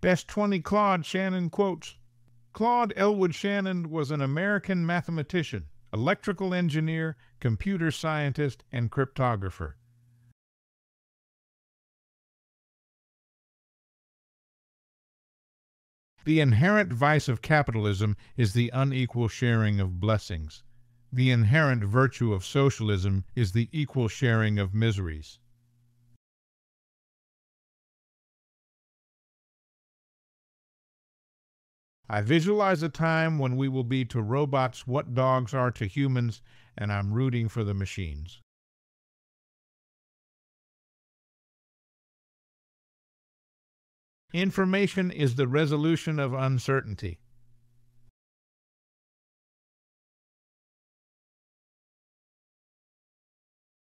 Best 20 Claude Shannon quotes. Claude Elwood Shannon was an American mathematician, electrical engineer, computer scientist, and cryptographer. The inherent vice of capitalism is the unequal sharing of blessings. The inherent virtue of socialism is the equal sharing of miseries. I visualize a time when we will be to robots what dogs are to humans, and I'm rooting for the machines. Information is the resolution of uncertainty.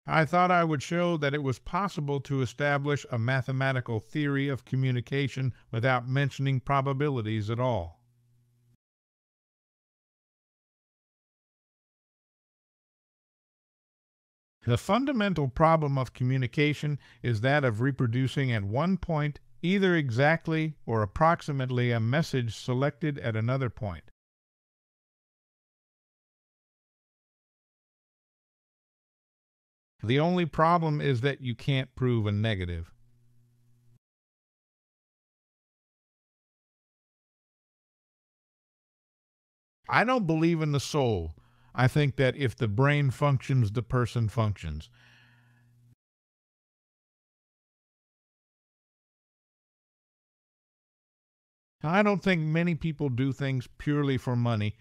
I thought I would show that it was possible to establish a mathematical theory of communication without mentioning probabilities at all. The fundamental problem of communication is that of reproducing at one point either exactly or approximately a message selected at another point. The only problem is that you can't prove a negative. I don't believe in the soul. I think that if the brain functions, the person functions. I don't think many people do things purely for money.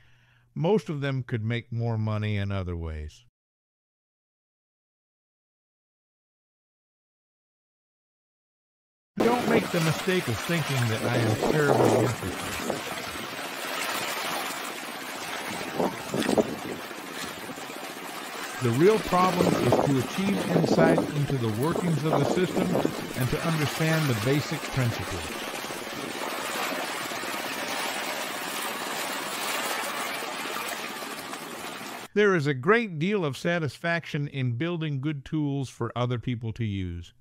Most of them could make more money in other ways. Don't make the mistake of thinking that I am terribly interested. The real problem is to achieve insight into the workings of the system and to understand the basic principles. There is a great deal of satisfaction in building good tools for other people to use.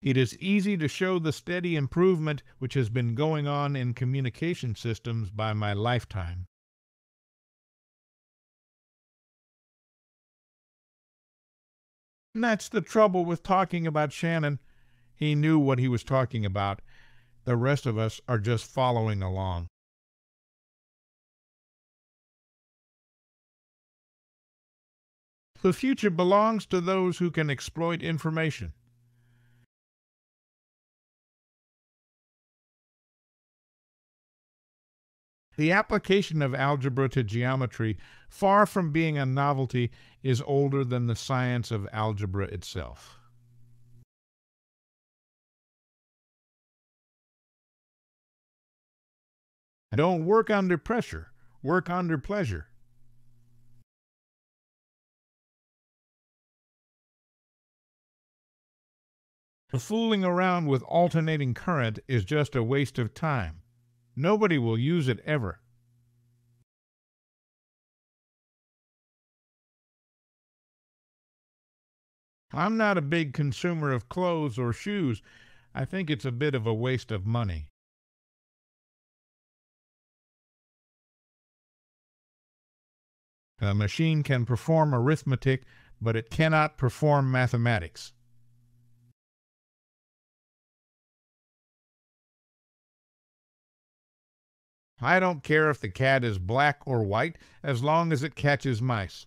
It is easy to show the steady improvement which has been going on in communication systems by my lifetime. And that's the trouble with talking about Shannon. He knew what he was talking about. The rest of us are just following along. The future belongs to those who can exploit information. The application of algebra to geometry, far from being a novelty, is older than the science of algebra itself. Don't work under pressure, work under pleasure. Fooling around with alternating current is just a waste of time. Nobody will use it ever. I'm not a big consumer of clothes or shoes. I think it's a bit of a waste of money. A machine can perform arithmetic, but it cannot perform mathematics. I don't care if the cat is black or white as long as it catches mice.